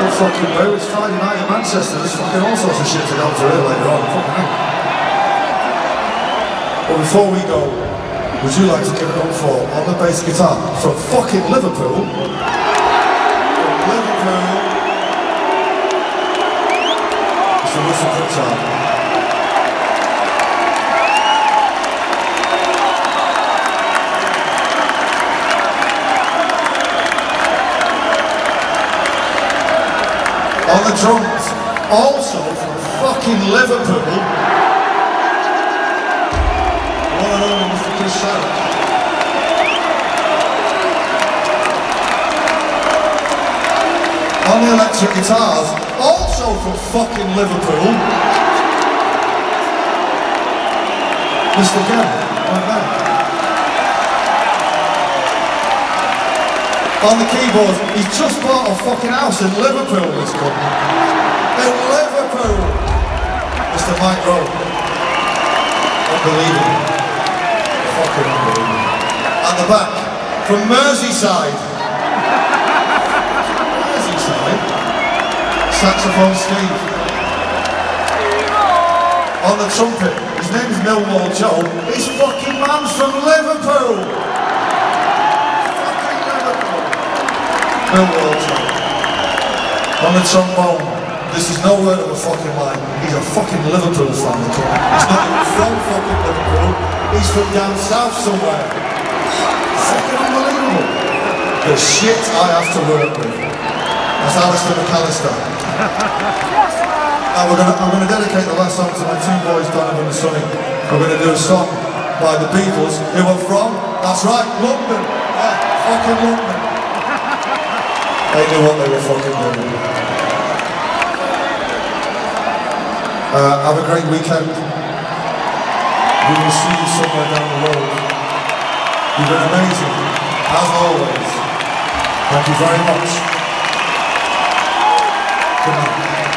Good fucking boo. It's Friday night in Manchester. There's fucking all sorts of shit to go here later on. Fucking hell. But before we go, would you like to give it up for on the bass guitar from fucking Liverpool? Liverpool. Mr. Russell Pritchard. The drums, also from fucking Liverpool. One and only Mr. Chris Sharrock. On the electric guitars, also from fucking Liverpool. Mr. Gavin, right there. On the keyboard. He's just bought a fucking house in Liverpool, this cunt. In Liverpool! Mr. Mike Rowe. Unbelievable. Fucking unbelievable. At the back, from Merseyside. Merseyside? Saxophone Steve. On the trumpet, his name's Millwall Joe. His fucking man's from Liverpool! Bill Walton. On the trombone, this is no word of a fucking lie. He's a fucking Liverpool fan. He's not from fucking Liverpool. He's from down south somewhere. Fucking unbelievable. The shit I have to work with. That's Alistair McAllister. Now we're gonna, I'm going to dedicate the last song to my two boys, Donovan and Sonny. We're going to do a song by the Beatles, who are from, that's right, London. Yeah, fucking London. They knew what they were fucking doing. Uh, have a great weekend. We will see you somewhere down the road. You've been amazing, as always. Thank you very much. Good night.